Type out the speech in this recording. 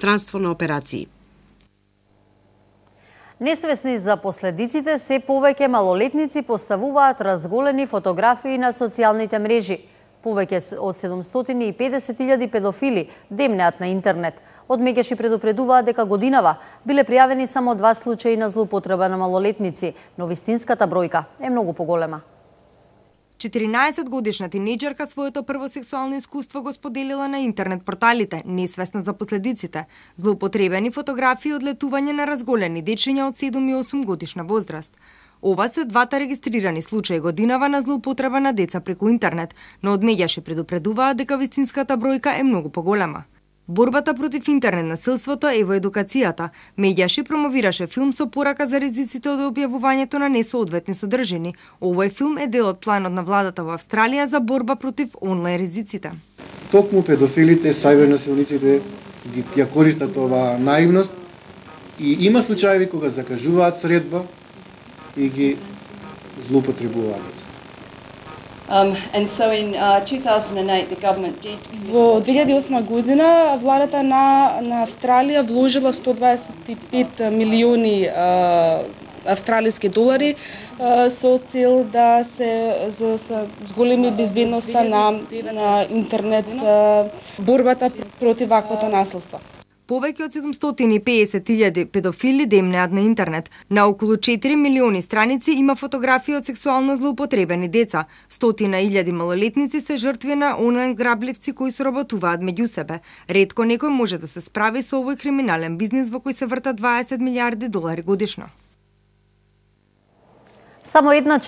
странство на операции. Несвесни за последиците, се повеќе малолетници поставуваат разголени фотографии на социјалните мрежи. Повеќе од 750.000 педофили демнеат на интернет. Од Мегеши предупредуваат дека годинава биле пријавени само два случаи на злоупотреба на малолетници, но вистинската бројка е многу поголема. 14 годишна тинејџерка своето прво сексуално искуство го споделила на интернет порталите, несвесна за последиците. Злоупотребени фотографии од летување на разголени дечиња од 7 и 8 годишна возраст. Ова се двата регистрирани случаи годинава на злоупотреба на деца преку интернет, но од меѓаше предупредуваат дека вистинската бројка е многу поголема. Борбата против интернет насилството е во едукацијата. Медјаши промовираше филм со порака за ризиците од објавувањето на несоодветни содржини. Овој филм е дел од планот на владата во Австралија за борба против онлайн ризиците. Токму педофилите, сајбернасилниците ги ја користат оваа наивност и има случаи кога закажуваат средба и ги злоупотребуваат. Во 2008 година владата на на Австралија вложила 125 милиони а, австралиски долари а, со цел да се за, за зголеми безбедноста на на интернет а, борбата против ваквото насилство. Повеќе од 750.000 педофили да демнеат на интернет. На околу 4 милиони страници има фотографии од сексуално злоупотребени деца. Стотина илјади малолетници се жртви на онлайн грабливци кои сработуваат меѓу себе. Ретко некој може да се справи со овој криминален бизнис во кој се врта 20 милиарди долари годишно. Само една